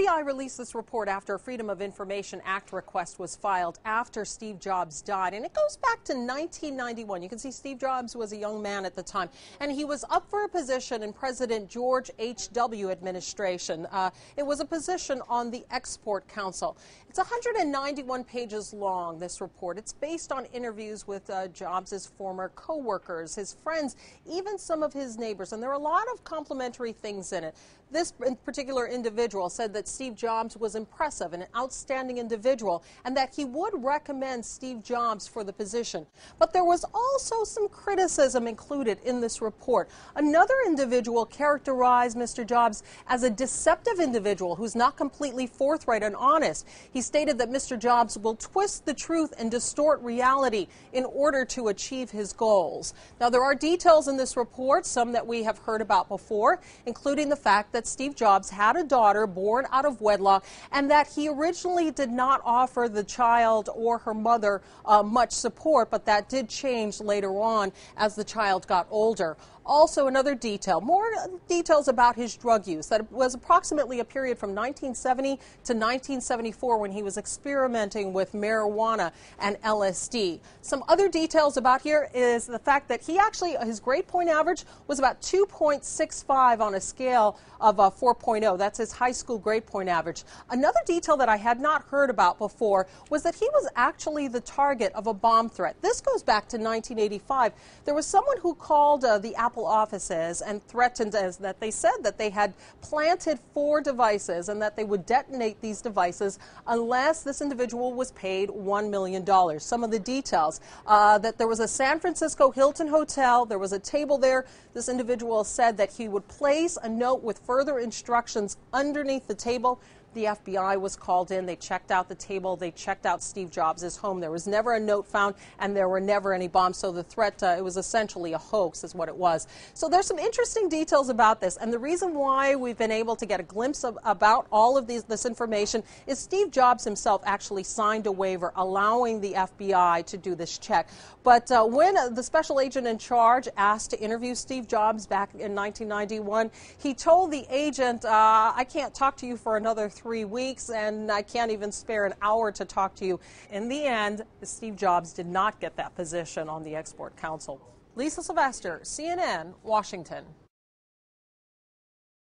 FBI released this report after a Freedom of Information Act request was filed after Steve Jobs died. And it goes back to 1991. You can see Steve Jobs was a young man at the time. And he was up for a position in President George H.W. administration. Uh, it was a position on the Export Council. It's 191 pages long, this report. It's based on interviews with uh, Jobs' former co-workers, his friends, even some of his neighbors. And there are a lot of complimentary things in it. This particular individual said that Steve Jobs was impressive and an outstanding individual and that he would recommend Steve Jobs for the position. But there was also some criticism included in this report. Another individual characterized Mr. Jobs as a deceptive individual who's not completely forthright and honest. He stated that Mr. Jobs will twist the truth and distort reality in order to achieve his goals. Now, there are details in this report, some that we have heard about before, including the fact that Steve Jobs had a daughter born out of wedlock and that he originally did not offer the child or her mother uh, much support, but that did change later on as the child got older. Also, another detail, more details about his drug use. That was approximately a period from 1970 to 1974 when he was experimenting with marijuana and LSD. Some other details about here is the fact that he actually, his grade point average was about 2.65 on a scale of a 4.0. That's his high school grade point average. Another detail that I had not heard about before was that he was actually the target of a bomb threat. This goes back to 1985. There was someone who called uh, the Apple offices and threatened as that they said that they had planted four devices and that they would detonate these devices unless this individual was paid $1 million. Some of the details uh, that there was a San Francisco Hilton hotel, there was a table there. This individual said that he would place a note with further instructions underneath the table. The FBI was called in. They checked out the table. They checked out Steve Jobs' home. There was never a note found, and there were never any bombs. So the threat, uh, it was essentially a hoax, is what it was. So there's some interesting details about this. And the reason why we've been able to get a glimpse of, about all of these, this information is Steve Jobs himself actually signed a waiver allowing the FBI to do this check. But uh, when uh, the special agent in charge asked to interview Steve Jobs back in 1991, he told the agent, uh, I can't talk to you for another three weeks, and I can't even spare an hour to talk to you. In the end, Steve Jobs did not get that position on the Export Council. Lisa Sylvester, CNN, Washington.